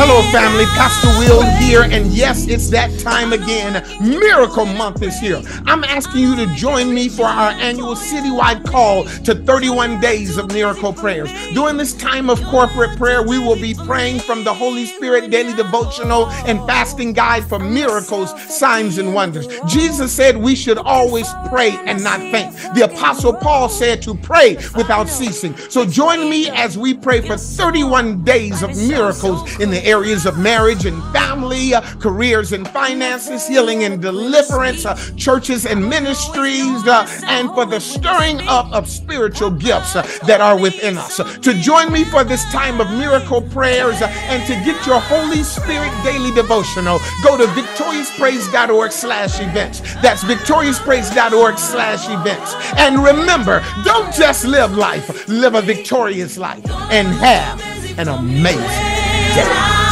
Hello, family. Pastor Wil here, and yes, it's that time again. Miracle Month is here. I'm asking you to join me for our annual citywide call to 31 days of miracle prayers. During this time of corporate prayer, we will be praying from the Holy Spirit daily devotional and fasting guide for miracles, signs, and wonders. Jesus said we should always pray and not faint. The Apostle Paul said to pray without ceasing. So join me as we pray for 31 days of miracles in the areas of marriage and family, uh, careers and finances, healing and deliverance, uh, churches and ministries, uh, and for the stirring up of spiritual gifts uh, that are within us. to join me for this time of miracle prayers uh, and to get your Holy Spirit daily devotional, go to victoriouspraise.org slash events. That's victoriouspraise.org slash events. And remember, don't just live life, live a victorious life and have an amazing day.